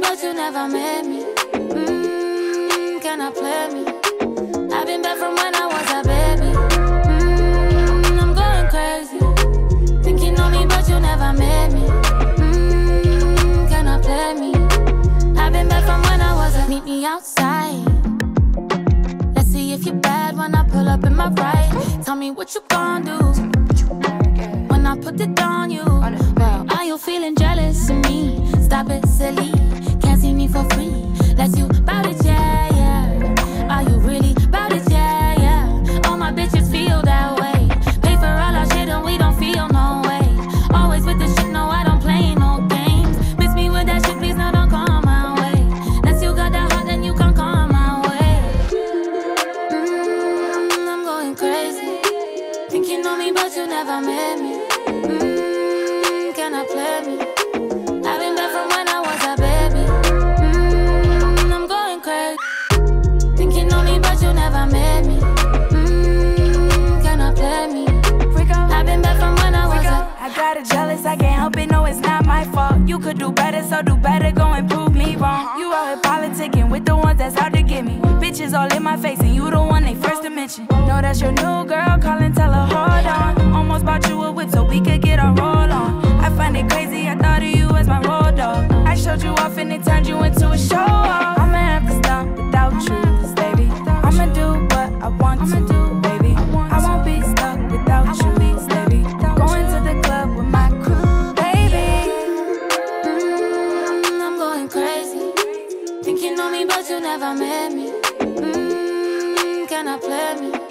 but you never met me. Mmm, can I play me? I've been back from when I was a baby. Mmm, I'm going crazy. Think you know me, but you never met me. Mmm, can I play me? I've been back from when I was a. Meet me outside. Let's see if you're bad when I pull up in my ride. Tell me what you gon' do. When I put it on you, well, are you feeling jealous of me? Stop it, silly. crazy. Think you know me, but you never met me. Mm, can I play me? no, it's not my fault. You could do better, so do better, go and prove me wrong. You out here politicking with the ones that's out to get me. Bitches all in my face, and you the one they first to mention. Know that's your new girl, calling. tell her, hold on. Almost bought you a whip so we could get on me, but you never met me. Mm, can I play me?